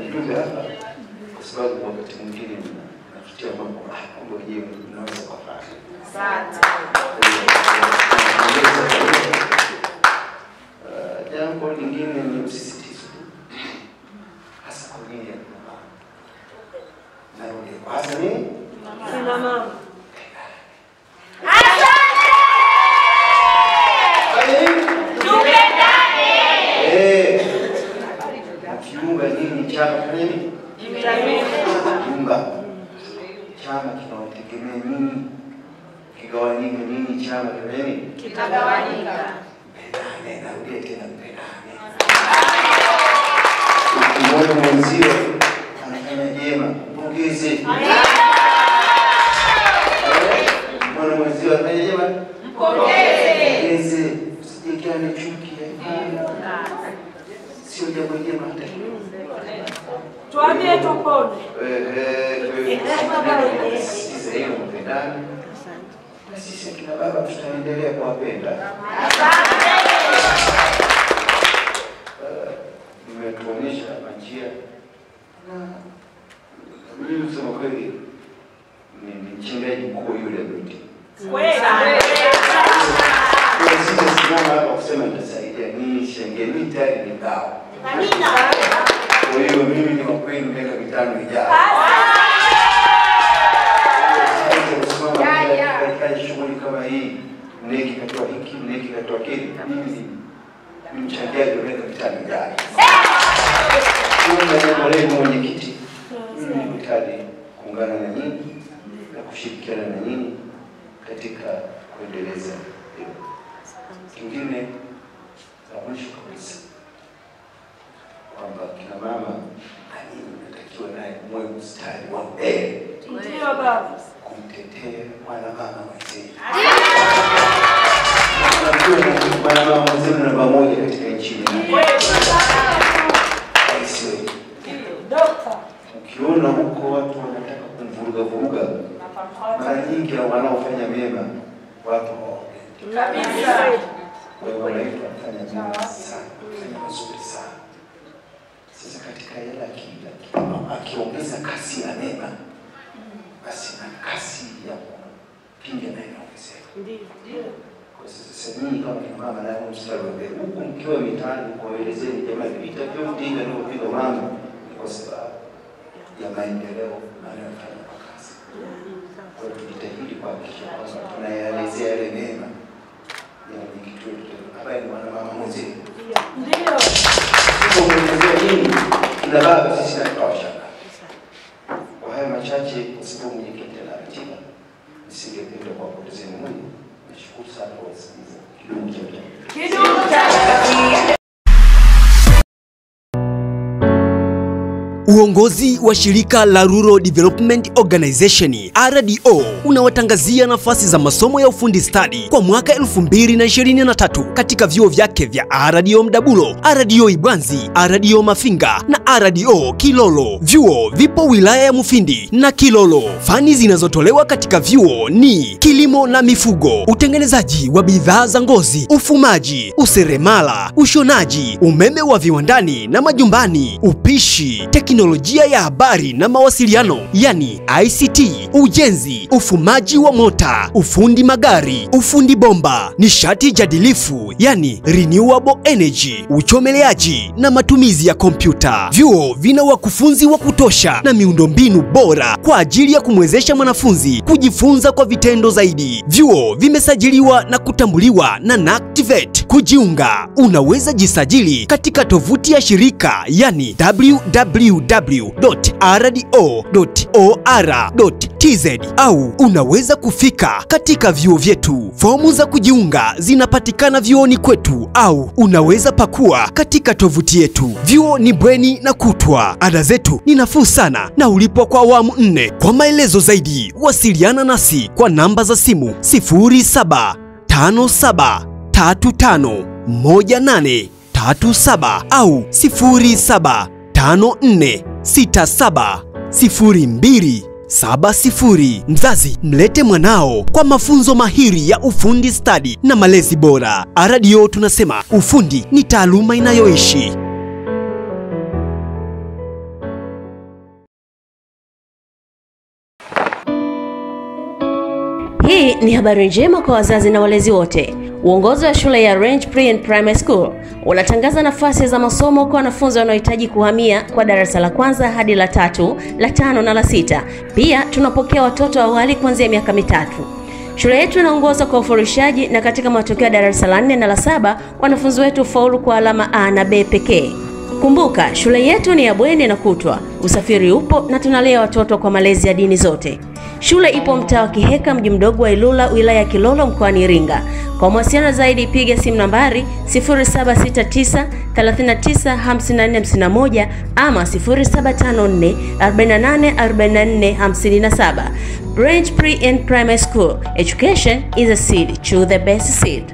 mjumbe hapa kwa sababu wakati mwingine nafikia mambo mambo wenyewe mnaweza kufanya. Uh, jambo lingine ni msisitizo hasa kwa nini ya kina mama. Narudia kwanza ni Kina mama. Fanya nini? Eh, mkiunga nini chama kinini nini? Kiunga chama kinawategemea nini? Kigawanyika nini chama kinini nini? Mpendane, narudia tena mpendane. Ukimwona mwenzio anafanya jema, mpongeze. mwana mwenzio anafanya jema, mpongeze. Chuki. Sio jambo jema hata kidogo. Tuambie tupone. Eh, eh, kwa hiyo sisi. Na sisi kina baba tutaendelea kuwapenda. Nimetuonyesha njia na mimi kusema kweli ni mchungaji mkuu yule mti. Kweli. Sisi sitasimama hapa kusema ndio nini, shengeni tayari ni ngao. Kwa hiyo mimi ni wakwenu miaka mitano ijayo. Katika- katika shughuli kama hii, mneki katoa hiki, mneki katoa kile. Mimi ni- ni mchangiaji wa miaka mitano ijayo. Kuunga jambo lenu mwenyekiti, mimi kuungana na nyinyi na kushirikiana na nyinyi katika kuendeleza hilo. Kingine la mwisho kabisa kwamba kina mama na unatakiwa naye mwe mstari wa mbele kumtetea mwanamama mwenzenu. Mwanamama mwenzenu namba moja katika nchi. Wetu. Ukiona huko watu wanataka kumvuruga vuruga, mara nyingi wanaofanya mema watu hawaongei Kabisa. Kwa akiongeza kasi ya neema, basi na kasi ya kupinga nayo inaongezeka. Mkiwa mitaani kuwaelezeni jamani, vita vyote hivi anavyopigwa mama ni kwa sababu ya maendeleo anayofanya kwa kasi. Kwa tujitahidi kuhakikisha kwamba tunayaelezea yale wetu ambaye ni mwanamama mwenzetu. Ndio. Kumwelezea nini kina baba sisi Uongozi wa shirika la Rural Development Organization RDO unawatangazia nafasi za masomo ya ufundi stadi kwa mwaka 2023 katika vyuo vyake vya RDO Mdabulo, RDO Ibwanzi, RDO Mafinga na RDO Kilolo. Vyuo vipo wilaya ya Mufindi na Kilolo. Fani zinazotolewa katika vyuo ni kilimo na mifugo, utengenezaji wa bidhaa za ngozi, ufumaji, useremala, ushonaji, umeme wa viwandani na majumbani, upishi, teknolojia ya habari na mawasiliano yani ICT, ujenzi, ufumaji wa mota, ufundi magari, ufundi bomba, nishati jadilifu yani renewable energy, uchomeleaji na matumizi ya kompyuta. Vyuo vina wakufunzi wa kutosha na miundombinu bora kwa ajili ya kumwezesha mwanafunzi kujifunza kwa vitendo zaidi. Vyuo vimesajiliwa na kutambuliwa na NACTVET. Kujiunga, unaweza jisajili katika tovuti ya shirika yani www.rdo.or.tz au unaweza kufika katika vyuo vyetu. Fomu za kujiunga zinapatikana vyuoni kwetu au unaweza pakua katika tovuti yetu. Vyuo ni bweni na kutwa. Ada zetu ni nafuu sana na ulipwa kwa awamu nne. Kwa maelezo zaidi, wasiliana nasi kwa namba za simu 0757351837 au 07 54670270. Mzazi, mlete mwanao kwa mafunzo mahiri ya ufundi stadi na malezi bora. RDO tunasema ufundi ni taaluma inayoishi. Hii ni habari njema kwa wazazi na walezi wote. Uongozi wa shule ya Range Pre and Primary School unatangaza nafasi za masomo kwa wanafunzi wanaohitaji kuhamia kwa darasa la kwanza hadi la tatu, la tano na la sita. Pia tunapokea watoto awali kuanzia miaka mitatu. Shule yetu inaongoza kwa ufurishaji na katika matokeo ya darasa la nne na la saba wanafunzi wetu faulu kwa alama A na B pekee. Kumbuka, shule yetu ni ya bweni na kutwa. Usafiri upo na tunalea watoto kwa malezi ya dini zote. Shule ipo mtaa wa Kiheka, mji mdogo wa Ilula, wilaya ya Kilolo, mkoani Iringa. Kwa mawasiliano zaidi piga simu nambari 0769395451 ama 0754 48 44 57. Range Pre and Primary School. Education is a seed. Choose the best seed.